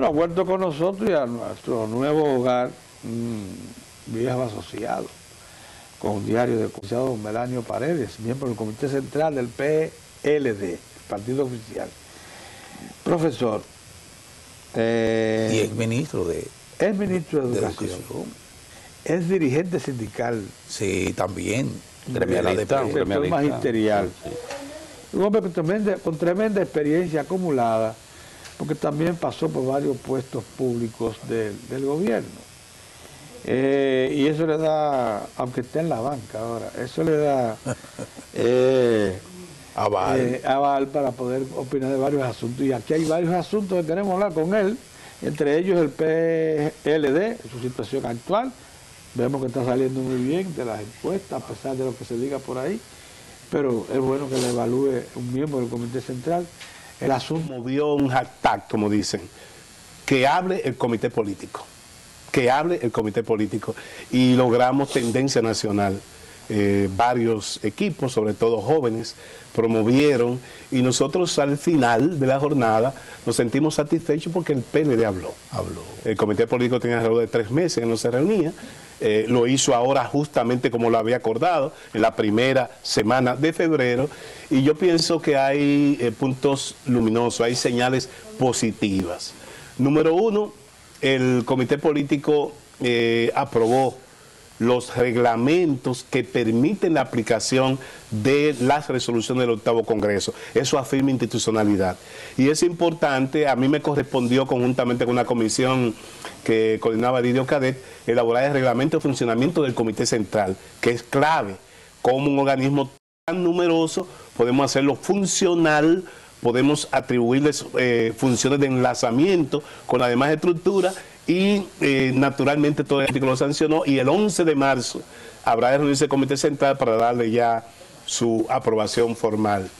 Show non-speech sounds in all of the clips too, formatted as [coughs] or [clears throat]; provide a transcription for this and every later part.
Bueno, ha vuelto con nosotros y a nuestro nuevo hogar, viejo asociado, con un diario del comisionado Melanio Paredes, miembro del Comité Central del PLD, el partido oficial. Profesor. Eh, y es ministro de, es ministro de, Educación. Es dirigente sindical. Sí, también. Gremialista. magisterial. Un hombre con tremenda, con tremenda experiencia acumulada, porque también pasó por varios puestos públicos del gobierno. Eh, y eso le da, aunque esté en la banca ahora, eso le da [laughs] eh, eh, aval. para poder opinar de varios asuntos. Y aquí hay varios asuntos que queremos hablar con él, entre ellos el PLD, su situación actual. Vemos que está saliendo muy bien de las encuestas, a pesar de lo que se diga por ahí, pero es bueno que le evalúe un miembro del Comité Central el asunto. Movió un hashtag, como dicen, que hable el comité político, que hable el comité político y logramos tendencia nacional. Eh, varios equipos, sobre todo jóvenes, promovieron y nosotros al final de la jornada nos sentimos satisfechos porque el PLD habló. habló. El comité político tenía alrededor de tres meses que no se reunía, eh, lo hizo ahora justamente como lo había acordado, en la primera semana de febrero, y yo pienso que hay eh, puntos luminosos, hay señales positivas. Número uno, el comité político aprobó los reglamentos que permiten la aplicación de las resoluciones del octavo Congreso. Eso afirma institucionalidad. Y es importante, a mí me correspondió conjuntamente con una comisión que coordinaba Didio Cadet, elaborar el reglamento de funcionamiento del Comité Central, que es clave. Como un organismo tan numeroso podemos hacerlo funcional, podemos atribuirles eh, funciones de enlazamiento con la demás estructura y eh, naturalmente todo el artículo lo sancionó y el 11 de marzo habrá de reunirse el Comité Central para darle ya su aprobación formal.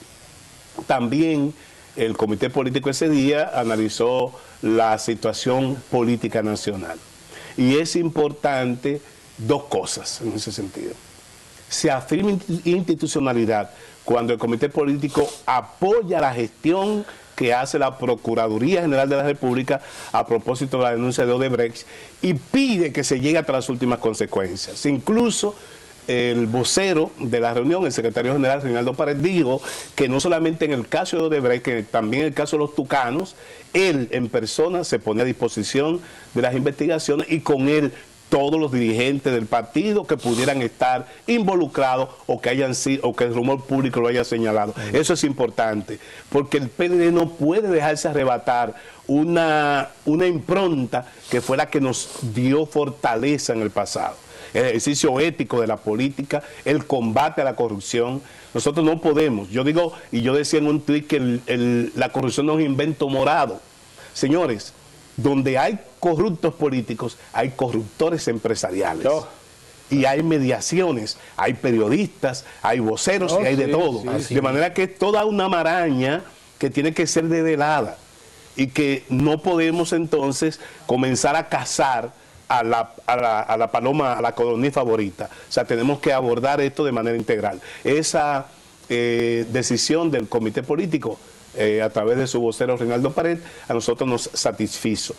También el Comité Político ese día analizó la situación política nacional. Y es importante dos cosas en ese sentido. Se afirma institucionalidad cuando el Comité Político apoya la gestión que hace la Procuraduría General de la República a propósito de la denuncia de Odebrecht y pide que se llegue hasta las últimas consecuencias. Incluso el vocero de la reunión, el secretario general Reinaldo Pared, dijo que no solamente en el caso de Odebrecht, que también en el caso de los tucanos, él en persona se pone a disposición de las investigaciones y con él todos los dirigentes del partido que pudieran estar involucrados o que hayan sido o que el rumor público lo haya señalado. Eso es importante, porque el PLD no puede dejarse arrebatar una, una impronta que fue la que nos dio fortaleza en el pasado. El ejercicio ético de la política, el combate a la corrupción. Nosotros no podemos, yo digo, y yo decía en un tuit que la corrupción no es un invento morado. Señores, donde hay corruptos políticos, hay corruptores empresariales. Y hay mediaciones, hay periodistas, hay voceros y hay de todo. de manera que es toda una maraña que tiene que ser develada y que no podemos entonces comenzar a cazar a la, a la, paloma, a la colonia favorita. O sea, tenemos que abordar esto de manera integral. Esa eh, decisión del comité político eh, a través de su vocero Reinaldo Pared, a nosotros nos satisfizo.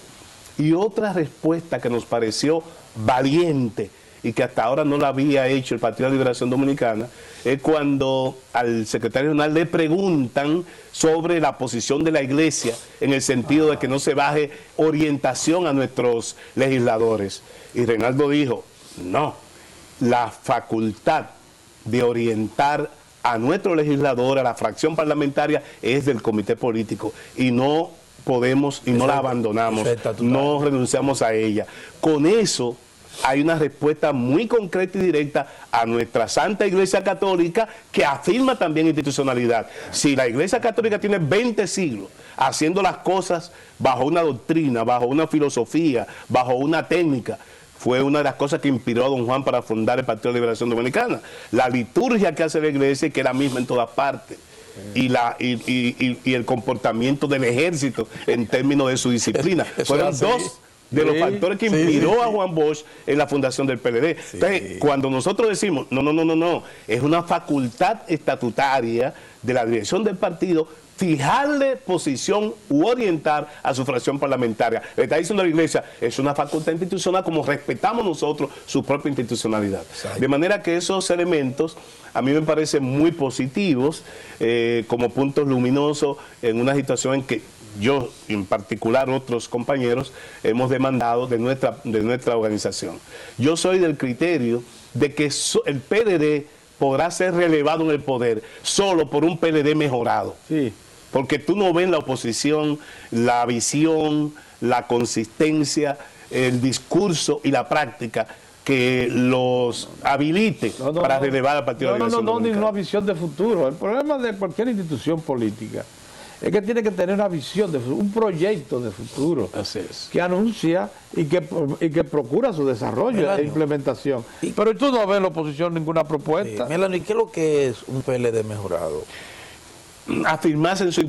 Y otra respuesta que nos pareció valiente y que hasta ahora no la había hecho el Partido de Liberación Dominicana, es cuando al secretario general le preguntan sobre la posición de la iglesia en el sentido de que no se baje orientación a nuestros legisladores. Y Reinaldo dijo, no, la facultad de orientar a nuestro legislador, a la fracción parlamentaria, es del comité político y no podemos y no la abandonamos, no renunciamos a ella. Con eso hay una respuesta muy concreta y directa a nuestra Santa Iglesia Católica que afirma también institucionalidad. Si la Iglesia Católica tiene 20 siglos haciendo las cosas bajo una doctrina, bajo una filosofía, bajo una técnica, fue una de las cosas que inspiró a don Juan para fundar el Partido de Liberación Dominicana. La liturgia que hace la iglesia y que es la misma en todas partes. Y, la, y, el comportamiento del ejército en términos de su disciplina. [laughs] Fueron dos de los factores que inspiró a Juan Bosch en la fundación del PLD. Entonces, cuando nosotros decimos, no, no, no, no, no, es una facultad estatutaria de la dirección del partido fijarle posición u orientar a su fracción parlamentaria. Le está diciendo la iglesia, es una facultad institucional como respetamos nosotros su propia institucionalidad. De manera que esos elementos a mí me parecen muy positivos eh, como puntos luminosos en una situación en que yo, en particular otros compañeros, hemos demandado de nuestra, de nuestra organización. Yo soy del criterio de que el PLD podrá ser relevado en el poder solo por un PLD mejorado. Sí porque tú no ves en la oposición la visión, la consistencia, el discurso y la práctica que los habilite para relevar al Partido de la No, no, no, ni una visión de futuro. El problema de cualquier institución política es que tiene que tener una visión, de un proyecto de futuro que anuncia y que, que procura su desarrollo e implementación. Pero tú no ves en la oposición ninguna propuesta. Melanie, ¿y qué es lo que es un PLD mejorado? Afirmarse en su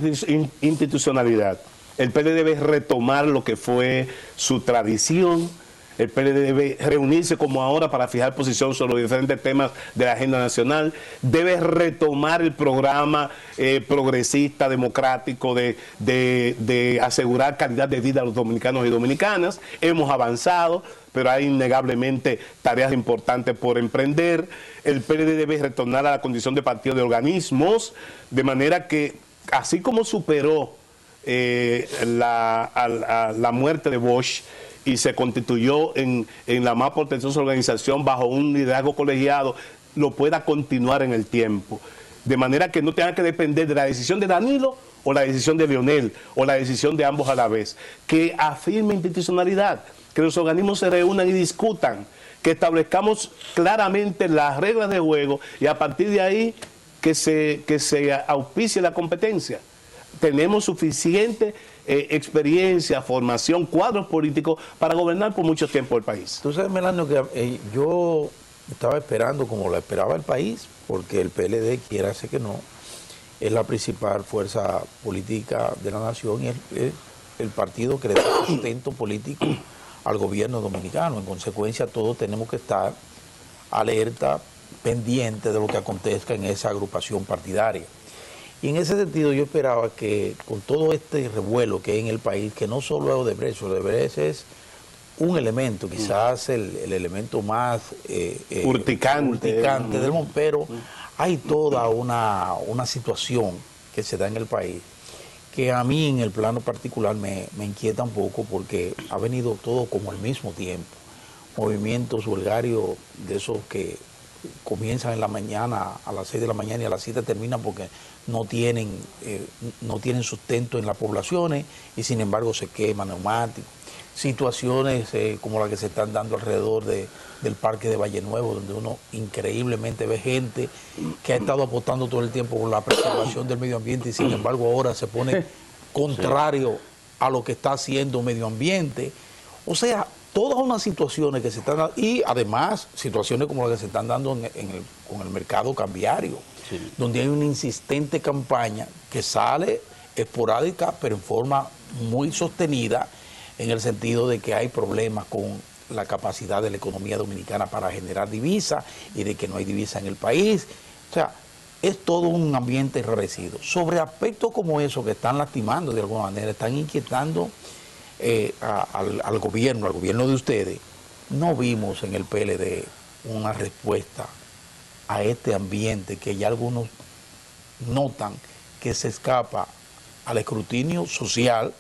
institucionalidad. El PLD debe retomar lo que fue su tradición, el PLD debe reunirse como ahora para fijar posición sobre los diferentes temas de la agenda nacional, debe retomar el programa eh, progresista, democrático de, de, asegurar calidad de vida a los dominicanos y dominicanas. Hemos avanzado, pero hay innegablemente tareas importantes por emprender. El PLD debe retornar a la condición de partido de organismos, de manera que, así como superó eh, la, la muerte de Bosch, y se constituyó en, la más potenciosa organización bajo un liderazgo colegiado, lo pueda continuar en el tiempo. De manera que no tenga que depender de la decisión de Danilo o la decisión de Leonel o la decisión de ambos a la vez. Que afirme institucionalidad, que los organismos se reúnan y discutan, que establezcamos claramente las reglas de juego y a partir de ahí que se, que se auspicie la competencia. Tenemos suficiente eh, experiencia, formación, cuadros políticos para gobernar por mucho tiempo el país. Tú sabes, Melano, que eh, yo estaba esperando como lo esperaba el país, porque el PLD, quiera hacer que no, es la principal fuerza política de la nación y es, el partido que le da sustento político al gobierno dominicano. En consecuencia, todos tenemos que estar alerta, pendiente de lo que acontezca en esa agrupación partidaria. Y en ese sentido yo esperaba que con todo este revuelo que hay en el país, que no solo es Odebrecht, Odebrecht es un elemento, quizás el, elemento más eh, eh urticante, del mundo, pero hay toda una, situación que se da en el país que a mí en el plano particular me, me inquieta un poco porque ha venido todo como al mismo tiempo. Movimientos vulgarios de esos que comienzan en la mañana, a las 6 de la mañana y a las 7 terminan porque no tienen, eh, no tienen sustento en las poblaciones y sin embargo se queman neumáticos. Situaciones eh, como las que se están dando alrededor de, del parque de Valle Nuevo, donde uno increíblemente ve gente que ha estado apostando todo el tiempo por la preservación del medio ambiente y sin embargo ahora se pone contrario a lo que está haciendo medio ambiente. O sea, todas unas situaciones que se están dando, y además situaciones como las que se están dando en, el, con el mercado cambiario, donde hay una insistente campaña que sale esporádica, pero en forma muy sostenida, en el sentido de que hay problemas con la capacidad de la economía dominicana para generar divisas y de que no hay divisa en el país. O sea, es todo un ambiente enrarecido. Sobre aspectos como eso que están lastimando de alguna manera, están inquietando eh, al, gobierno, al gobierno de ustedes, no vimos en el PLD una respuesta a este ambiente que ya algunos notan que se escapa al escrutinio social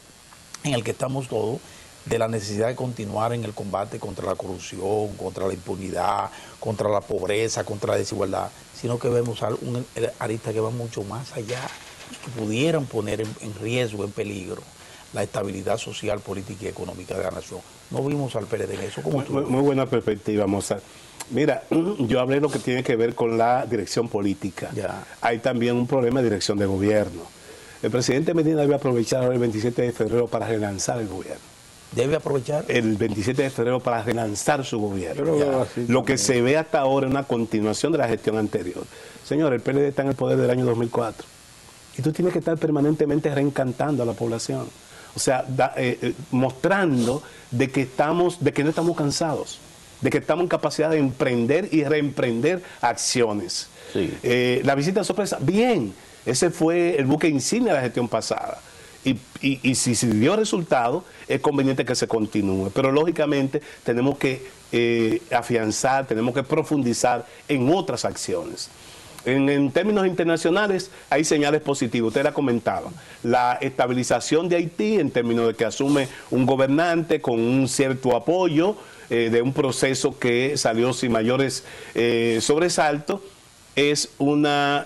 en el que estamos todos, de la necesidad de continuar en el combate contra la corrupción, contra la impunidad, contra la pobreza, contra la desigualdad, sino que vemos un arista que va mucho más allá, que pudieran poner en riesgo, en peligro la estabilidad social, política y económica de la nación. No vimos al PLD en eso. como muy, buena perspectiva, Mozart. Mira, [clears throat] yo hablé de lo que tiene que ver con la dirección política. Hay también un problema de dirección de gobierno. El presidente Medina debe aprovechar el 27 de febrero para relanzar el gobierno. ¿Debe aprovechar? El 27 de febrero para relanzar su gobierno. lo que se ve hasta ahora es una continuación de la gestión anterior. Señor, el PLD está en el poder del año 2004. Y tú tienes que estar permanentemente reencantando a la población. O sea, eh, eh, mostrando de que, estamos, de que no estamos cansados, de que estamos en capacidad de emprender y reemprender acciones. Eh, la visita sorpresa, bien, ese fue el buque insignia de la gestión pasada. Y, y, si, si, dio resultado, es conveniente que se continúe. Pero lógicamente tenemos que afianzar, tenemos que profundizar en otras acciones. En, términos internacionales hay señales positivas, usted la comentaba. La estabilización de Haití en términos de que asume un gobernante con un cierto apoyo eh, de un proceso que salió sin mayores eh, sobresaltos, es,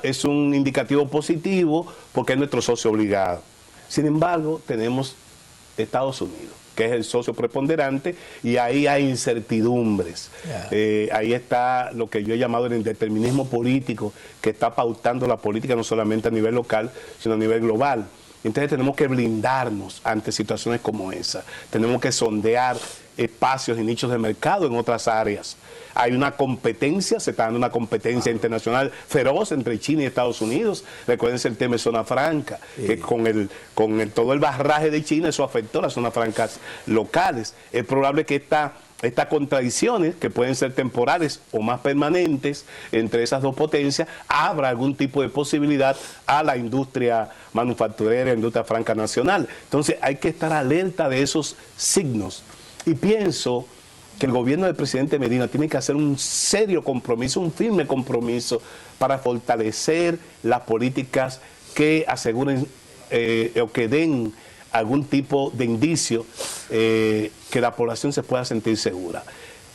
es un indicativo positivo porque es nuestro socio obligado. Sin embargo, tenemos Estados Unidos que es el socio preponderante, y ahí hay incertidumbres. Eh, ahí está lo que yo he llamado el indeterminismo político, que está pautando la política no solamente a nivel local, sino a nivel global. Entonces tenemos que blindarnos ante situaciones como esa. Tenemos que sondear espacios y nichos de mercado en otras áreas. Hay una competencia, se está dando una competencia internacional feroz entre China y Estados Unidos. Recuerden el tema de zona franca, que con, el, con todo el barraje de China eso afectó a las zonas francas locales. Es probable que esta estas contradicciones, que pueden ser temporales o más permanentes entre esas dos potencias, abra algún tipo de posibilidad a la industria manufacturera, industria franca nacional. Entonces hay que estar alerta de esos signos. Y pienso que el gobierno del presidente Medina tiene que hacer un serio compromiso, un firme compromiso para fortalecer las políticas que aseguren eh, o que den algún tipo de indicio eh, que la población se pueda sentir segura.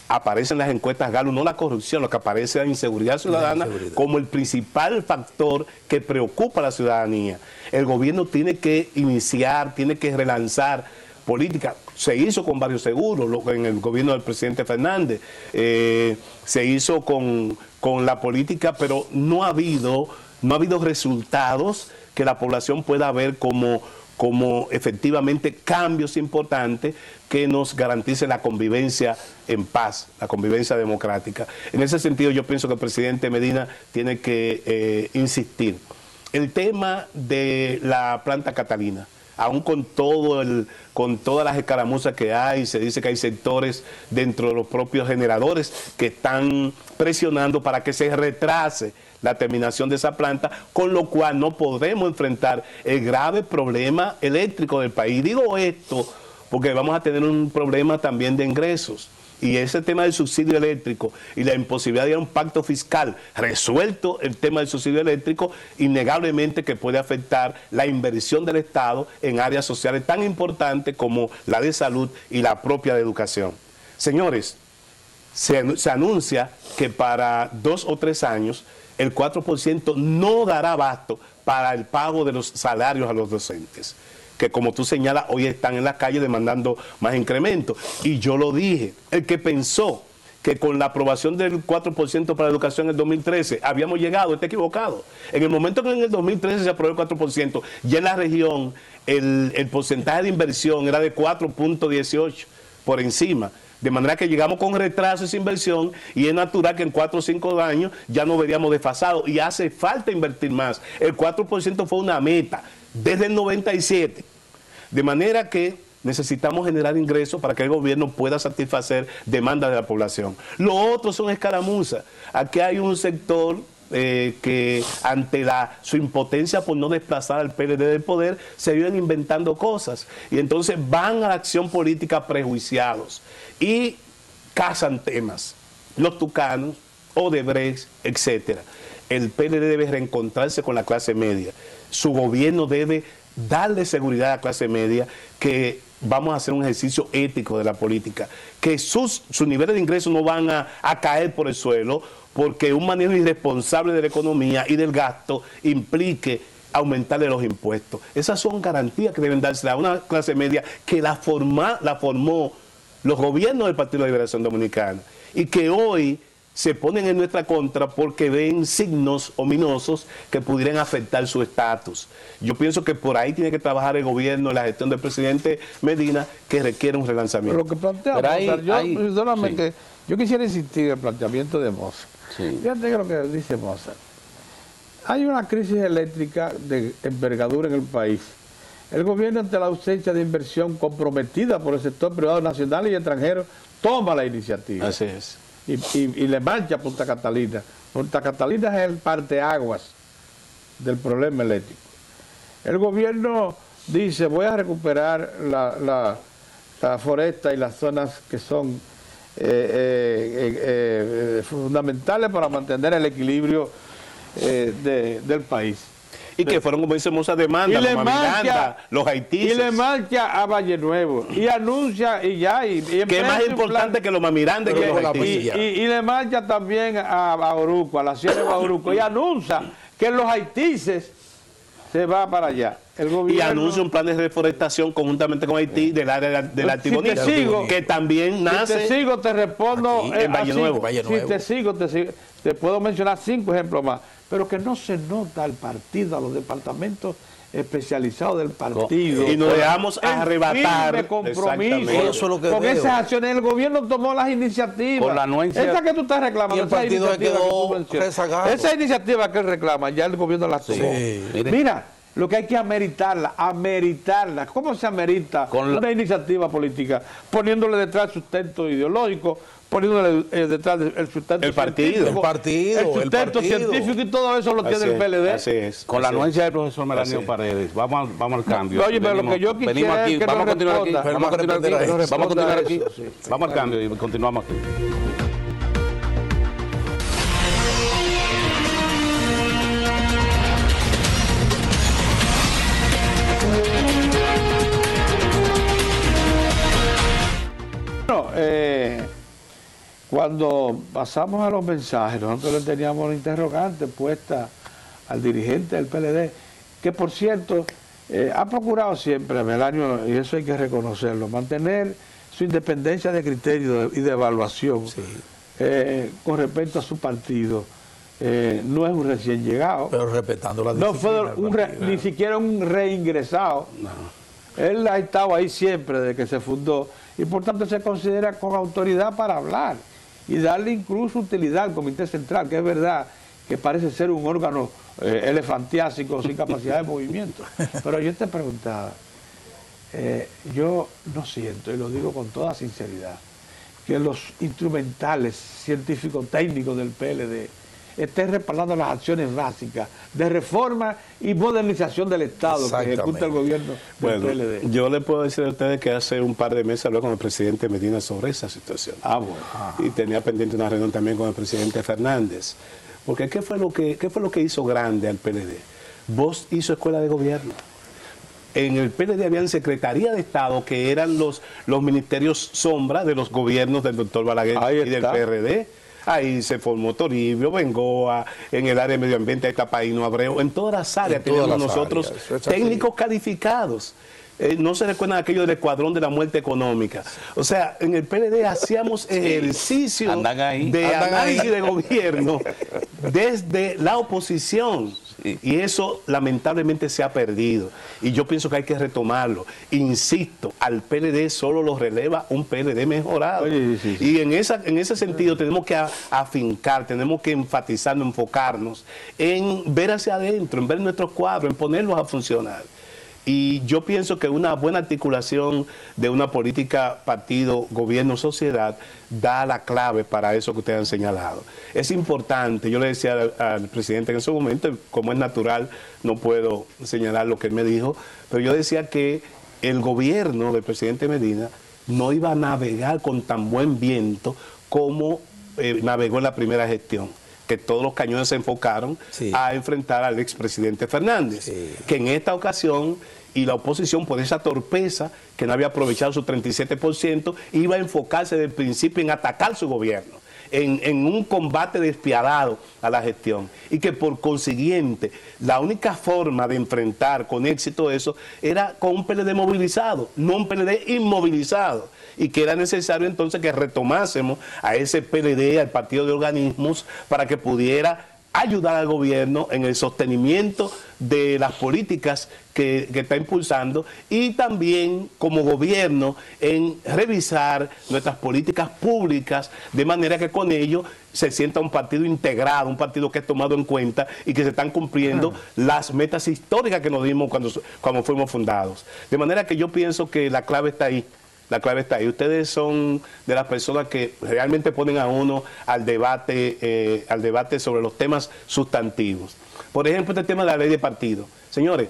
Aparece en las encuestas Galo no la corrupción, lo que aparece es la inseguridad ciudadana como el principal factor que preocupa a la ciudadanía. El gobierno tiene que iniciar, tiene que relanzar política. Se hizo con varios seguros en el gobierno del presidente Fernández, eh, se hizo con, con, la política, pero no ha habido, no ha habido resultados que la población pueda ver como, como efectivamente cambios importantes que nos garanticen la convivencia en paz, la convivencia democrática. En ese sentido yo pienso que el presidente Medina tiene que eh, insistir. El tema de la planta Catalina aún con todo el, con todas las escaramuzas que hay, se dice que hay sectores dentro de los propios generadores que están presionando para que se retrase la terminación de esa planta, con lo cual no podemos enfrentar el grave problema eléctrico del país. Digo esto porque vamos a tener un problema también de ingresos y ese tema del subsidio eléctrico y la imposibilidad de un pacto fiscal resuelto el tema del subsidio eléctrico, innegablemente que puede afectar la inversión del Estado en áreas sociales tan importantes como la de salud y la propia de educación. Señores, se, se anuncia que para dos o tres años el 4% no dará abasto para el pago de los salarios a los docentes que como tú señalas, hoy están en la calle demandando más incrementos. Y yo lo dije, el que pensó que con la aprobación del 4% para educación en el 2013 habíamos llegado, está equivocado. En el momento que en el 2013 se aprobó el 4%, ya en la región el, el porcentaje de inversión era de 4.18 por encima. De manera que llegamos con retraso esa inversión y es natural que en 4 o 5 años ya nos veríamos desfasados y hace falta invertir más. El 4% fue una meta desde el 97 de manera que necesitamos generar ingresos para que el gobierno pueda satisfacer demandas de la población. Lo otro son escaramuzas. Aquí hay un sector eh, que ante la, su impotencia por no desplazar al PLD del poder, se viven inventando cosas. Y entonces van a la acción política prejuiciados y cazan temas. Los tucanos, Odebrecht, etcétera. El PLD debe reencontrarse con la clase media. Su gobierno debe darle seguridad a la clase media que vamos a hacer un ejercicio ético de la política, que sus, sus niveles de ingresos no van a, caer por el suelo porque un manejo irresponsable de la economía y del gasto implique aumentarle los impuestos. Esas son garantías que deben darse a una clase media que la, forma, la formó los gobiernos del Partido de Liberación Dominicana y que hoy se ponen en nuestra contra porque ven signos ominosos que pudieran afectar su estatus. Yo pienso que por ahí tiene que trabajar el gobierno, la gestión del presidente Medina, que requiere un relanzamiento. Pero lo que plantea yo, yo quisiera insistir en el planteamiento de Mozart. Fíjate lo que dice Mozart. Hay una crisis eléctrica de envergadura en el país El gobierno, ante la ausencia de inversión comprometida por el sector privado nacional y extranjero, toma la iniciativa. Así es. Y, le marcha a Punta Catalina. Punta Catalina es el parteaguas del problema eléctrico. El gobierno dice, voy a recuperar la, la, foresta y las zonas que son eh, eh, eh, fundamentales para mantener el equilibrio del país y que fueron, como dice Moza, demanda, y Miranda, los haitises. Y le marcha a Valle Nuevo y anuncia y ya. Y, que es más importante que los Miranda que los haitises. Y, le marcha también a, a Oruco, a la sierra de Oruco, y anuncia que los haitises se va para allá. El gobierno, y anuncia un plan de reforestación conjuntamente con Haití del área de la Tibonita, que también nace. Si te sigo, te respondo en eh, Valle, Nuevo. Si te sigo, te sigo, te puedo mencionar cinco ejemplos más pero que no se nota al partido, a los departamentos especializados del partido. Y nos dejamos arrebatar compromiso con esas acciones. El gobierno tomó las iniciativas. Con la anuencia. Esa que tú estás reclamando. esa iniciativa, que esa iniciativa que reclama, ya el gobierno la tomó. Mira, lo que hay que ameritarla, ameritarla. ¿Cómo se amerita una iniciativa política? Poniéndole detrás sustento ideológico, poniéndole eh, detrás el sustento el partido, el partido, el sustento científico y todo eso lo tiene el PLD. Así es. Con la anuencia del profesor Melanio Paredes. Vamos, al, vamos al cambio. oye, pero lo que yo quisiera aquí, es que vamos, a continuar aquí, vamos a continuar aquí, vamos a continuar aquí, vamos al cambio y continuamos aquí. Bueno, eh, cuando pasamos a los mensajes, nosotros le teníamos la interrogante puesta al dirigente del PLD, que por cierto eh, ha procurado siempre, Melanio, y eso hay que reconocerlo, mantener su independencia de criterio y de evaluación eh, con respecto a su partido. Eh, no es un recién llegado. Pero respetando la No fue ni siquiera un reingresado. Él ha estado ahí siempre desde que se fundó y por tanto se considera con autoridad para hablar y darle incluso utilidad al Comité Central, que es verdad que parece ser un órgano eh, elefantiásico sin capacidad de movimiento. [laughs] Pero yo te preguntaba, eh, yo no siento, y lo digo con toda sinceridad, que los instrumentales científicos técnicos del PLD estén respaldando las acciones básicas de reforma y modernización del Estado que ejecuta el gobierno del PLD. Yo le puedo decir a ustedes que hace un par de meses hablé con el presidente Medina sobre esa situación. Ah, bueno. Y tenía pendiente una reunión también con el presidente Fernández. Porque ¿qué fue lo que, qué fue lo que hizo grande al PLD? Vos hizo escuela de gobierno en el PLD habían Secretaría de Estado que eran los, los ministerios sombra de los gobiernos del doctor Balaguer y del PRD. Ahí se formó Toribio, Bengoa, en el área de medio ambiente está Paino Abreu, en todas las áreas tenemos nosotros técnicos calificados. Eh, no se recuerdan aquello del escuadrón de la muerte económica. O sea, en el PLD hacíamos ejercicio de análisis de gobierno desde la oposición. Y eso lamentablemente se ha perdido. Y yo pienso que hay que retomarlo. Insisto, al PLD solo lo releva un PLD mejorado. Y en, esa, en ese sentido tenemos que afincar, tenemos que enfatizar, enfocarnos en ver hacia adentro, en ver nuestros cuadros, en ponerlos a funcionar. Y yo pienso que una buena articulación de una política partido, gobierno, sociedad da la clave para eso que ustedes han señalado. Es importante, yo le decía al, presidente en ese momento, como es natural, no puedo señalar lo que él me dijo, pero yo decía que el gobierno del presidente Medina no iba a navegar con tan buen viento como eh, navegó en la primera gestión que todos los cañones se enfocaron a enfrentar al expresidente Fernández, que en esta ocasión y la oposición por esa torpeza que no había aprovechado su 37%, iba a enfocarse desde el principio en atacar su gobierno. En, un combate despiadado a la gestión. Y que por consiguiente la única forma de enfrentar con éxito eso era con un PLD movilizado, no un PLD inmovilizado. Y que era necesario entonces que retomásemos a ese PLD, al partido de organismos, para que pudiera ayudar al gobierno en el sostenimiento de las políticas que, está impulsando y también como gobierno en revisar nuestras políticas públicas de manera que con ello se sienta un partido integrado, un partido que es tomado en cuenta y que se están cumpliendo las metas históricas que nos dimos cuando, cuando fuimos fundados. De manera que yo pienso que la clave está ahí. La clave está ahí. Ustedes son de las personas que realmente ponen a uno al debate, eh, al debate sobre los temas sustantivos. Por ejemplo, este tema de la ley de partido. Señores,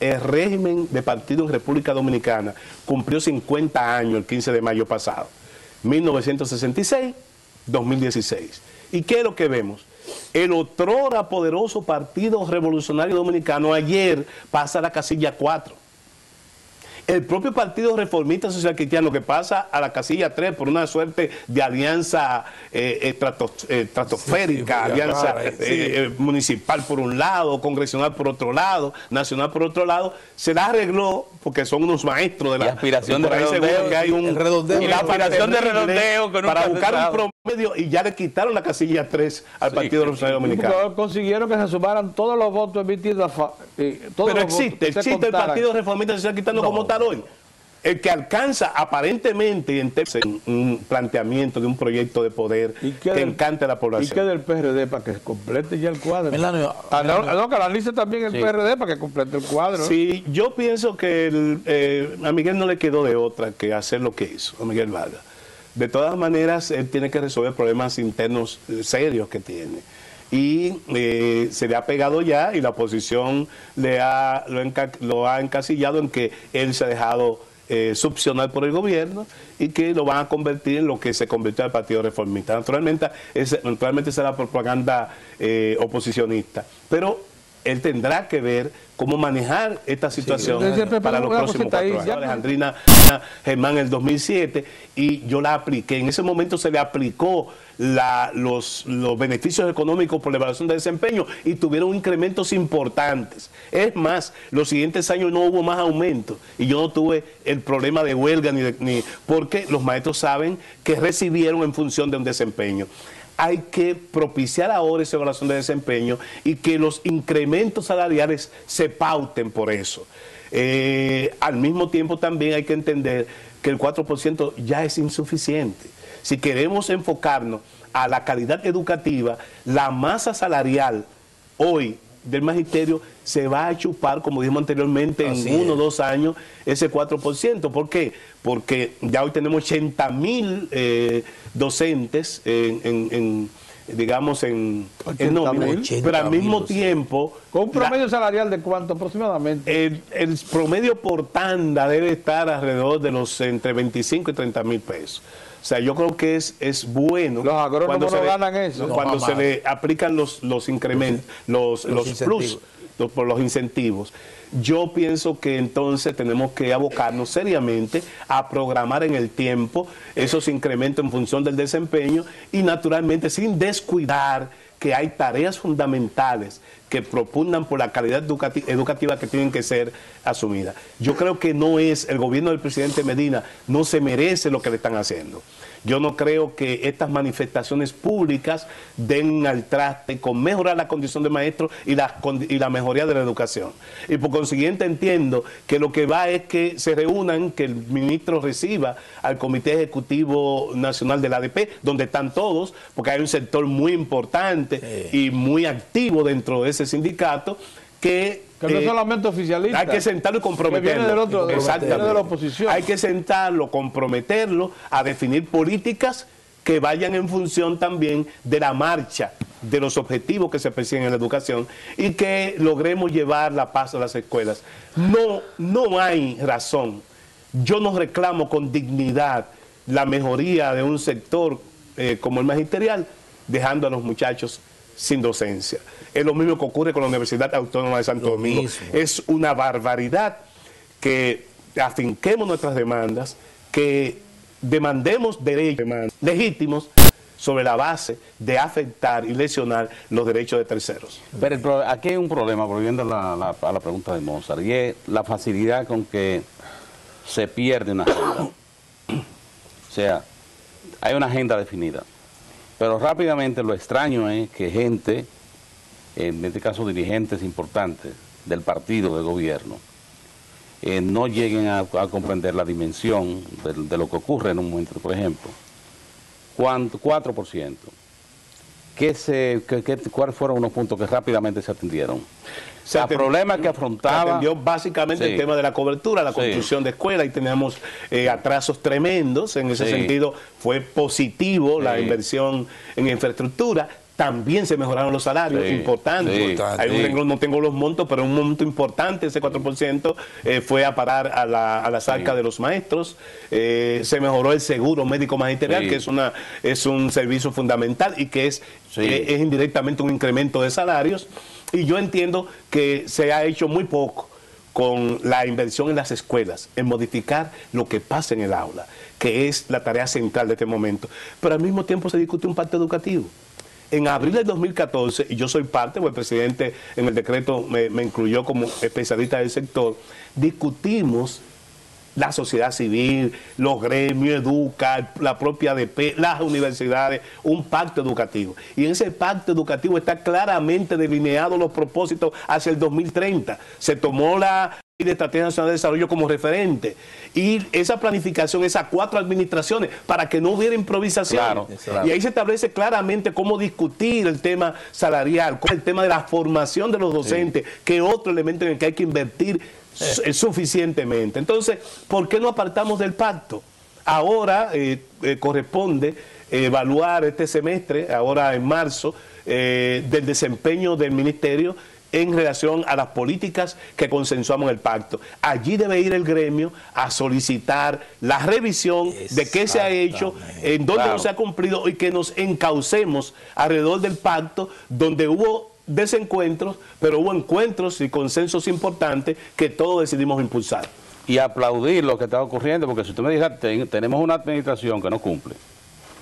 el régimen de partido en República Dominicana cumplió 50 años el 15 de mayo pasado, 1966, 2016. ¿Y qué es lo que vemos? El otrora poderoso Partido Revolucionario Dominicano ayer pasa a la casilla 4 el propio Partido Reformista Social Cristiano que pasa a la casilla 3 por una suerte de alianza eh, eh, eh stratosférica, alianza eh, municipal por un lado, congresional por otro lado, nacional por otro lado, se la arregló porque son unos maestros de la aspiración de redondeo, que hay un, y la aspiración de redondeo para buscar un y ya le quitaron la casilla 3 al Partido Revolucionario Dominicano. Consiguieron que se sumaran todos los votos emitidos. Pero existe, existe el Partido Reformista Social Cristiano como tal hoy. El que alcanza aparentemente en un planteamiento de un proyecto de poder que encante a la población. ¿Y qué del PRD para que complete ya el cuadro? Ah, no, que analice también el PRD para que complete el cuadro. Sí, yo pienso que eh, a Miguel no le quedó de otra que hacer lo que hizo, a Miguel Vargas. De todas maneras, él tiene que resolver problemas internos eh, serios que tiene y eh, se le ha pegado ya y la oposición le ha, lo, ha encasillado en que él se ha dejado eh, subcionar por el gobierno y que lo van a convertir en lo que se convirtió al Partido Reformista. Naturalmente, es, naturalmente será propaganda eh, oposicionista, pero él tendrá que ver cómo manejar esta situación para los próximos cuatro años. Alejandrina Germán en el 2007 y yo la apliqué. En ese momento se le aplicó los, los beneficios económicos por la evaluación de desempeño y tuvieron incrementos importantes. Es más, los siguientes años no hubo más aumento y yo no tuve el problema de huelga ni, ni porque los maestros saben que recibieron en función de un desempeño hay que propiciar ahora esa evaluación de desempeño y que los incrementos salariales se pauten por eso. Eh, al mismo tiempo también hay que entender que el 4% ya es insuficiente. Si queremos enfocarnos a la calidad educativa, la masa salarial hoy del magisterio se va a chupar, como dijimos anteriormente, en uno o dos años, ese 4%. ¿Por qué? Porque ya hoy tenemos 80 mil eh, docentes en, digamos, en, nómina, pero al mismo tiempo... ¿Con un promedio salarial de cuánto aproximadamente? El, el, promedio por tanda debe estar alrededor de los entre 25 y 30 mil pesos. O sea, yo creo que es, es bueno los cuando se ganan eso. Cuando se le aplican los, los incrementos, los, los, plus, por los incentivos. Yo pienso que entonces tenemos que abocarnos seriamente a programar en el tiempo esos incrementos en función del desempeño y naturalmente sin descuidar que hay tareas fundamentales que propugnan por la calidad educativa que tienen que ser asumidas. Yo creo que no es, el gobierno del presidente Medina no se merece lo que le están haciendo. Yo no creo que estas manifestaciones públicas den al traste con mejorar la condición de maestro y la, y la mejoría de la educación. Y por consiguiente entiendo que lo que va es que se reúnan, que el ministro reciba al Comité Ejecutivo Nacional del ADP, donde están todos, porque hay un sector muy importante y muy activo dentro de ese sindicato, que que no eh, solamente oficialista. Hay que sentarlo y comprometerlo. de la oposición. Hay que sentarlo, comprometerlo a definir políticas que vayan en función también de la marcha de los objetivos que se persiguen en la educación y que logremos llevar la paz a las escuelas. No, no hay razón. Yo no reclamo con dignidad la mejoría de un sector eh, como el magisterial, dejando a los muchachos sin docencia. Es lo mismo que ocurre con la Universidad Autónoma de Santo Domingo. Es una barbaridad que afinquemos nuestras demandas, que demandemos derechos legítimos sobre la base de afectar y lesionar los derechos de terceros. Pero aquí hay un problema, volviendo a la, a la pregunta de Mozart, y es la facilidad con que se pierde una agenda. [coughs] O sea, hay una agenda definida. Pero rápidamente lo extraño es que gente, en este caso dirigentes importantes, del partido de gobierno eh, no lleguen a, comprender la dimensión de, lo que ocurre en un momento, por ejemplo, ¿cuánto, 4%. ¿Qué se, ¿Cuáles fueron unos puntos que rápidamente se atendieron? Se el problema que afrontaba... Se atendió básicamente el tema de la cobertura, la construcción de escuelas y teníamos eh, atrasos tremendos. En ese sentido fue positivo la inversión en infraestructura también se mejoraron los salarios, importante. Hay un renglón, no tengo los montos, pero un monto importante, ese 4%, eh, fue a parar a la, a las de los maestros. Eh, se mejoró el seguro médico magisterial, que es, una, es un servicio fundamental y que es, eh, es indirectamente un incremento de salarios. Y yo entiendo que se ha hecho muy poco con la inversión en las escuelas, en modificar lo que pasa en el aula, que es la tarea central de este momento. Pero al mismo tiempo se discute un pacto educativo en abril del 2014, y yo soy parte, porque el presidente en el decreto me, incluyó como especialista del sector, discutimos la sociedad civil, los gremios, Educa, la propia ADP, las universidades, un pacto educativo. Y en ese pacto educativo está claramente delineado los propósitos hacia el 2030. Se tomó la de Estrategia Nacional de Desarrollo como referente. Y esa planificación, esas cuatro administraciones, para que no hubiera improvisación. Y ahí se establece claramente cómo discutir el tema salarial, el tema de la formación de los docentes, que otro elemento en el que hay que invertir suficientemente. Entonces, ¿por qué no apartamos del pacto? Ahora eh, eh, corresponde evaluar este semestre, ahora en marzo, eh, del desempeño del ministerio en relación a las políticas que consensuamos en el pacto. Allí debe ir el gremio a solicitar la revisión de qué se ha hecho, en dónde no se ha cumplido y que nos encaucemos alrededor del pacto donde hubo desencuentros, pero hubo encuentros y consensos importantes que todos decidimos impulsar. Y aplaudir lo que está ocurriendo, porque si usted me dice, tenemos una administración que no cumple,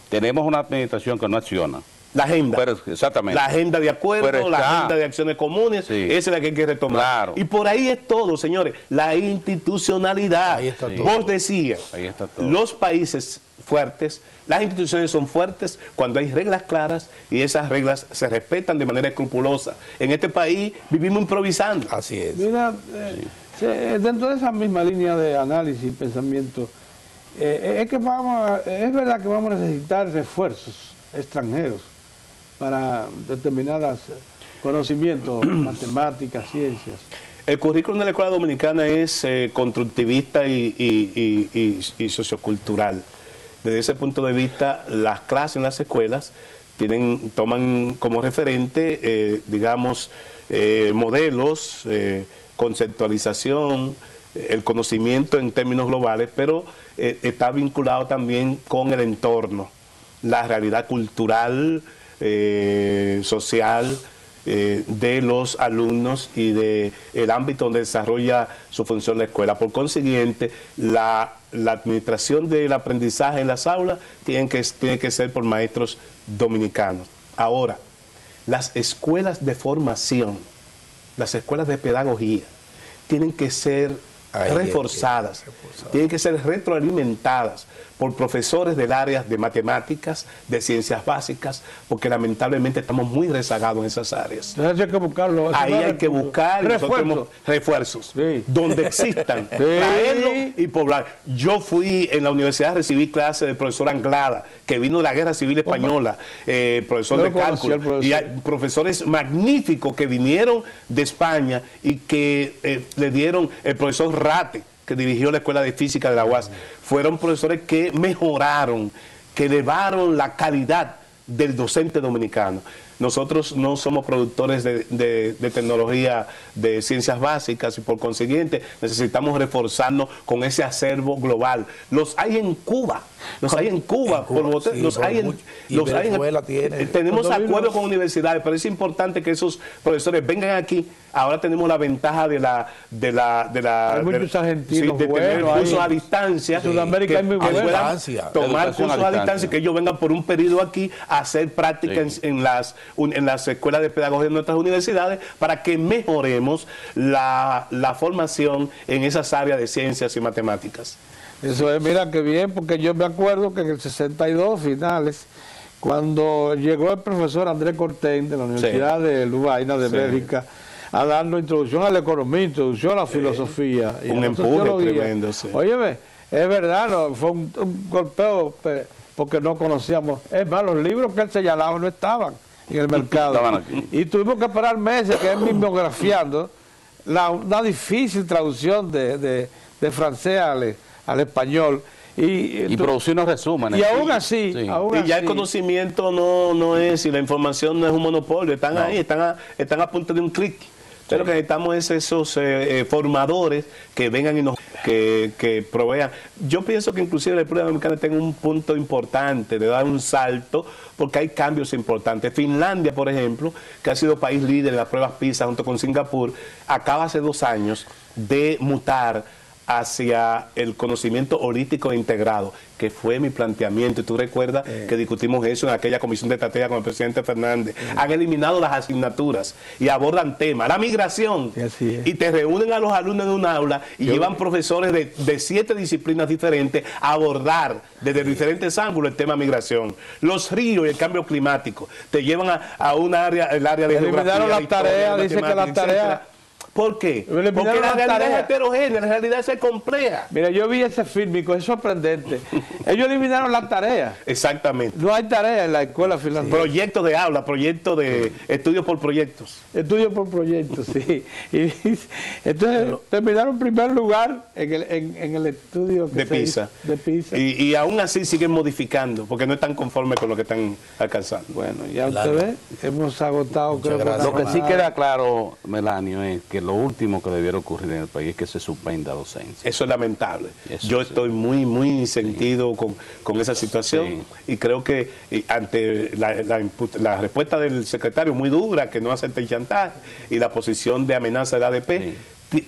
tenemos una administración que no acciona, la agenda. exactamente. La agenda de acuerdo, la agenda de acciones comunes, esa es la que hay que retomar. Y por ahí es todo, señores. La institucionalidad. Ahí está todo. Vos decías, los países fuertes, las instituciones son fuertes cuando hay reglas claras y esas reglas se respetan de manera escrupulosa. En este país vivimos improvisando. Así es. Mira, eh, dentro de esa misma línea de análisis y pensamiento, eh, es que vamos, es verdad que vamos a necesitar refuerzos extranjeros para determinados conocimientos, [clears throat] matemáticas, ciencias. El currículum de la Escuela Dominicana es eh, constructivista y, sociocultural. Desde ese punto de vista, las clases en las escuelas tienen, toman como referente, eh, digamos, eh, modelos, conceptualización, el conocimiento en términos globales, pero está vinculado también con el entorno, la realidad cultural, eh, social eh, de los alumnos y de el ámbito donde desarrolla su función la escuela. Por consiguiente, la, administración del aprendizaje en las aulas tiene que, tiene que ser por maestros dominicanos. Ahora, las escuelas de formación, las escuelas de pedagogía, tienen que ser reforzadas, tienen que ser retroalimentadas por profesores del área de matemáticas, de ciencias básicas, porque lamentablemente estamos muy rezagados en esas áreas. Hay que buscarlo. Ahí hay que buscar refuerzos, donde [laughs] existan, traerlo y poblar. Yo fui en la universidad, recibí clase del profesor Anglada, que vino de la Guerra Civil Española, eh, profesor de cálculo, y hay profesores magníficos que vinieron de España y que eh, le dieron el profesor Rate, que dirigió la Escuela de Física de la UAS, fueron profesores que mejoraron, que elevaron la calidad del docente dominicano. Nosotros no somos productores de, tecnología de ciencias básicas y por consiguiente necesitamos reforzarnos con ese acervo global. Los hay en Cuba, los hay en Cuba, los hay en, los hay en, tenemos acuerdos con universidades, pero es importante que esos profesores vengan aquí. Ahora tenemos la ventaja de la de la de la hay muchos argentinos de tener cursos a distancia, Sudamérica hay muy tomar cursos a distancia, que ellos vengan por un periodo aquí a hacer prácticas en las en las escuelas de pedagogía de nuestras universidades para que mejoremos la, formación en esas áreas de ciencias y matemáticas. Eso es, mira qué bien, porque yo me acuerdo que en el 62 finales, cuando llegó el profesor Andrés Cortén de la Universidad de Lubaina de Bélgica, a darnos introducción a la economía, introducción a la filosofía. y un empuje tremendo, sí. Óyeme, es verdad, no, fue un, golpeo porque no conocíamos. Es más, los libros que él señalaba no estaban en el mercado. Y tuvimos que esperar meses que él mismografiando la, una difícil traducción de, de, francés al, español. Y, y producir unos resúmenes. Y aún así, y ya el conocimiento no, no es, y la información no es un monopolio, están ahí, están a, están a punto de un clic. Pero que necesitamos es esos eh, eh, formadores que vengan y nos que, que, provean. Yo pienso que inclusive la República Dominicana tiene un punto importante de dar un salto porque hay cambios importantes. Finlandia, por ejemplo, que ha sido país líder en las pruebas PISA junto con Singapur, acaba hace dos años de mutar hacia el conocimiento holístico integrado, que fue mi planteamiento. Y tú recuerdas eh. que discutimos eso en aquella comisión de estrategia con el presidente Fernández. Eh. Han eliminado las asignaturas y abordan temas. La migración. y te reúnen a los alumnos en un aula y llevan profesores de, siete disciplinas diferentes a abordar desde diferentes ángulos el tema migración. Los ríos y el cambio climático. Te llevan a, un área, el área de Eliminaron las tareas, dice que las tareas ¿Por qué? Porque la realidad es heterogénea, la realidad es compleja. Mira, yo vi ese fílmico, es sorprendente. [laughs] Ellos eliminaron las tareas. Exactamente. No hay tareas en la escuela finlandesa. Proyecto de aula, proyecto de estudios por proyectos. Estudios por proyectos, sí. [laughs] Y, entonces terminaron en primer lugar en el, en, el estudio de, PISA. de PISA. Y, y, aún así siguen modificando, porque no están conformes con lo que están alcanzando. Bueno, ya usted ve, hemos agotado. Creo, lo que sí queda claro, Melanio, es que lo último que debiera ocurrir en el país es que se suspenda docencia. Eso es lamentable. Yo estoy muy, muy sentido con, esa situación y creo que ante la, respuesta del secretario muy dura, que no acepta el chantaje, y la posición de amenaza de ADP,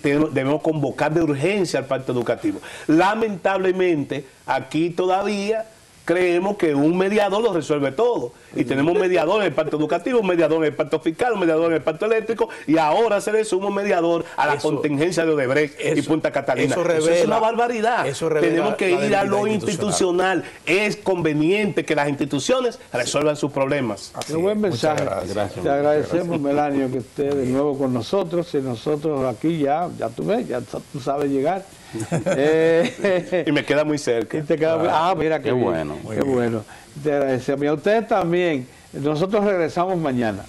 debemos convocar de urgencia al pacto educativo. Lamentablemente, aquí todavía creemos que un mediador lo resuelve todo. Y tenemos un mediador en el pacto educativo, un mediador en el pacto fiscal, un mediador en el pacto eléctrico, y ahora se le suma un mediador a la contingencia de Odebrecht y Punta Catalina. Eso, es una barbaridad. tenemos que ir a lo institucional. Es conveniente que las instituciones resuelvan sus problemas. Qué buen mensaje. Te agradecemos, Melanio, que esté de nuevo con nosotros. Y nosotros aquí ya, ya tú ves, ya tú sabes llegar. [laughs] Eh, y me queda muy cerca. ah, mira qué, bueno. Qué bueno. Te agradecemos. Y a ustedes también. Nosotros regresamos mañana.